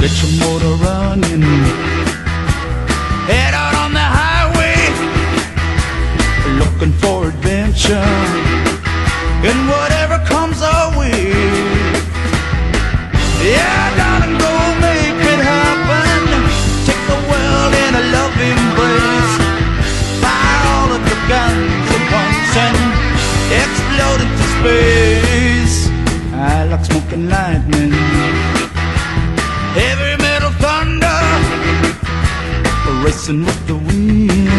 motor running. Head out on the highway, looking for adventure. And whatever comes our way. Yeah, darling, go make it happen. Take the world in a love embrace. Fire all of your guns at once and explode into space. I like smoking lightning. Heavy metal thunder, racing with the wind,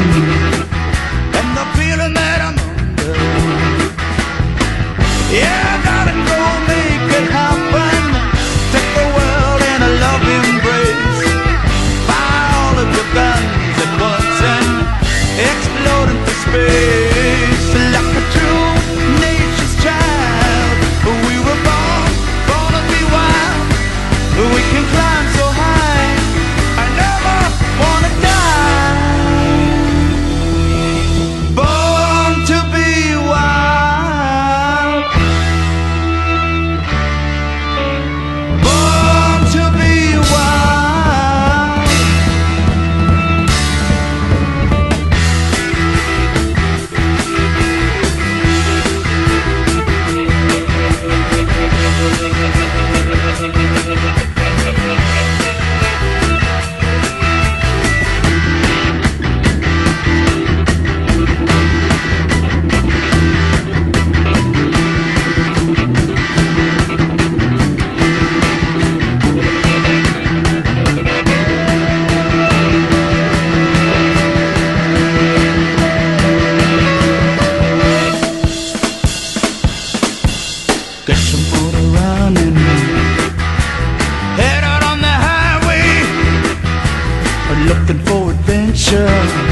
adventure.